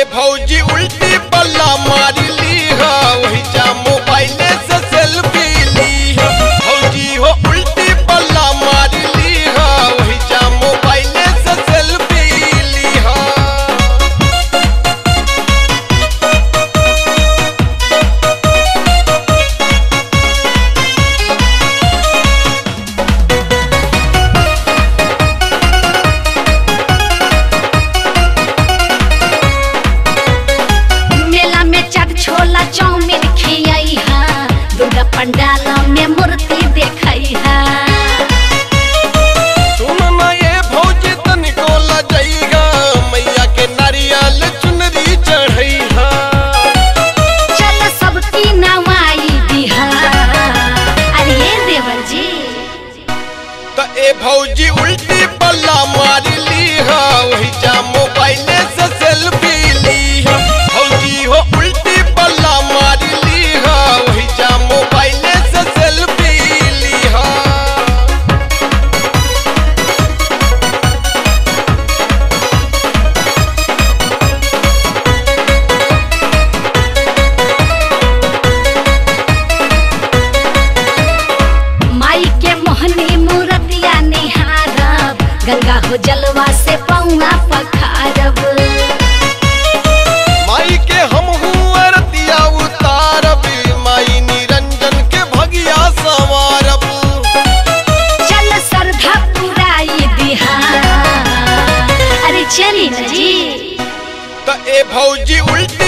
के भौजी उल्टी पल्ला मारी ली हा वही जा मोबाइल से सेल पंडाल में मूर्ति देखई है। भौजी तनिको गंगा हो जलवा से पौआ पखारब माई के हम अरतिया उतारब माई निरंजन के भगिया संवारब चल श्रद्धा पुराई बिहार। अरे चली जी। त ए भौजी उल्टी